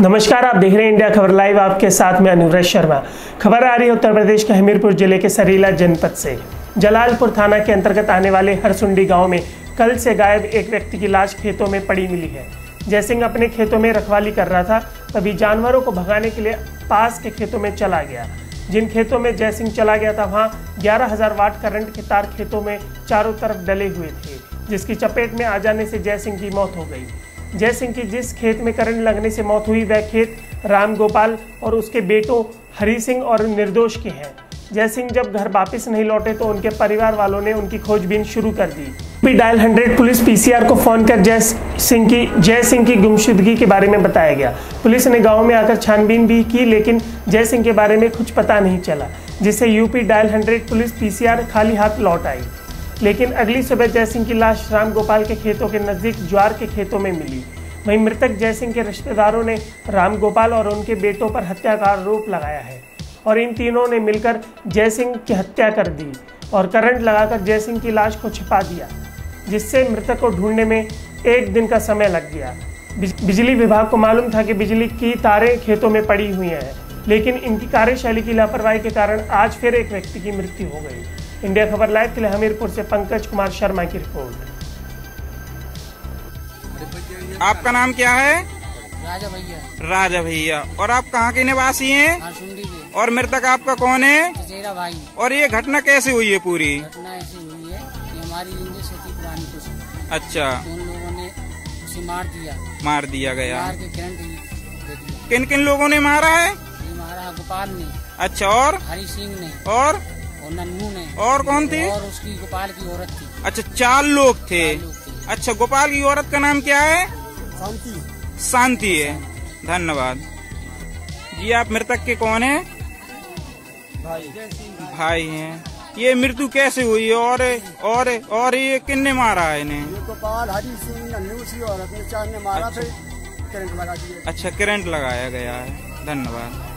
नमस्कार, आप देख रहे हैं इंडिया खबर लाइव, आपके साथ में अनुव्रत शर्मा। खबर आ रही है उत्तर प्रदेश के हमीरपुर ज़िले के सरीला जनपद से। जलालपुर थाना के अंतर्गत आने वाले हरसुंडी गाँव में कल से गायब एक व्यक्ति की लाश खेतों में पड़ी मिली है। जयसिंह अपने खेतों में रखवाली कर रहा था, तभी जानवरों को भगाने के लिए पास के खेतों में चला गया। जिन खेतों में जयसिंह चला गया था, वहाँ 11000 वाट करंट के तार खेतों में चारों तरफ़ डले हुए थे, जिसकी चपेट में आ जाने से जयसिंह की मौत हो गई। जय सिंह की जिस खेत में करंट लगने से मौत हुई, वह खेत राम गोपाल और उसके बेटों हरी सिंह और निर्दोष के हैं। जय सिंह जब घर वापस नहीं लौटे तो उनके परिवार वालों ने उनकी खोजबीन शुरू कर दी। P dial hundred police PCR को फ़ोन कर जय सिंह की जय सिंह की गुमशुदगी के बारे में बताया गया। पुलिस ने गाँव में आकर छानबीन भी की, लेकिन जय सिंह के बारे में कुछ पता नहीं चला, जिससे UP dial hundred police PCR खाली हाथ लौट आई। लेकिन अगली सुबह जयसिंह की लाश राम गोपाल के खेतों के नज़दीक ज्वार के खेतों में मिली। वहीं मृतक जयसिंह के रिश्तेदारों ने राम गोपाल और उनके बेटों पर हत्या का आरोप लगाया है और इन तीनों ने मिलकर जयसिंह की हत्या कर दी और करंट लगाकर जयसिंह की लाश को छिपा दिया, जिससे मृतक को ढूँढने में एक दिन का समय लग गया। बिजली विभाग को मालूम था कि बिजली की तारें खेतों में पड़ी हुई हैं, लेकिन इनकी कार्यशैली की लापरवाही के कारण आज फिर एक व्यक्ति की मृत्यु हो गई। इंडिया खबर लाइव के लिए हमीरपुर से पंकज कुमार शर्मा की रिपोर्ट। आपका नाम क्या है? राजा भैया। राजा भैया। और आप कहाँ के निवासी हैं? और मृतक आपका कौन है? भाई। और ये घटना कैसे हुई है पूरी? घटना ऐसी हुई है कि हमारी पुरानी कुछ अच्छा। उन लोगों ने उसे मार दिया। मार दिया गया। मार के करंट किन किन लोगों ने मारा है? मारा गोपाल ने अच्छा और? हरी सिंह ने। और? और नन्नू ने। और कौन थे? और उसकी गोपाल की औरत थी। अच्छा चार लोग थे। चार लोग थे। अच्छा गोपाल की औरत का नाम क्या है? शांति। शांति है। धन्यवाद। जी आप मृतक के कौन है? भाई। भाई हैं। ये मृत्यु कैसे हुई? और और और ये किन्ने मारा है इन्हें? गोपाल हरी सिंह नन्नू सी औरत ने चार ने मारा अच्छा। फिर करंट लगा दिया। अच्छा करंट लगाया गया है। धन्यवाद।